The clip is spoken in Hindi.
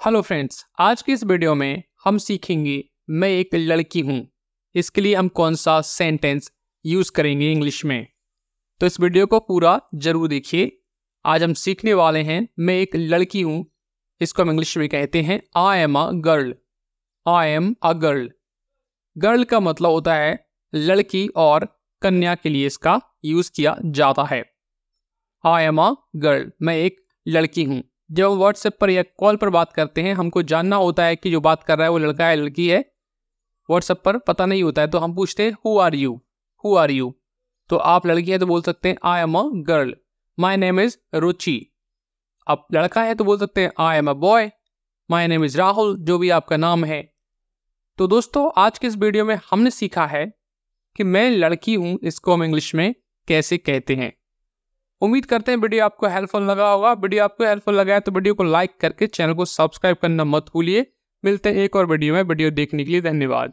हेलो फ्रेंड्स आज की इस वीडियो में हम सीखेंगे, मैं एक लड़की हूँ। इसके लिए हम कौन सा सेंटेंस यूज़ करेंगे इंग्लिश में? तो इस वीडियो को पूरा ज़रूर देखिए। आज हम सीखने वाले हैं, मैं एक लड़की हूँ। इसको हम इंग्लिश में कहते हैं I am a girl I am a girl girl का मतलब होता है, लड़की और कन्या के लिए इसका यूज़ किया जाता है। आई एम अ गर्ल मैं एक लड़की हूँ। जब हम व्हाट्सएप पर या कॉल पर बात करते हैं, हमको जानना होता है कि जो बात कर रहा है वो लड़का है, लड़की है। व्हाट्सएप पर पता नहीं होता है तो हम पूछते हैं who are you who are you तो आप लड़की है तो बोल सकते हैं I am a girl my name is Ruchi आप लड़का है तो बोल सकते हैं I am a boy my name is Rahul जो भी आपका नाम है। तो दोस्तों, आज के इस वीडियो में हमने सीखा है कि मैं लड़की हूँ, इसको हम इंग्लिश में कैसे कहते हैं। उम्मीद करते हैं वीडियो आपको हेल्पफुल लगा होगा। वीडियो आपको हेल्पफुल लगा है तो वीडियो को लाइक करके चैनल को सब्सक्राइब करना मत भूलिए। मिलते हैं एक और वीडियो में। वीडियो देखने के लिए धन्यवाद।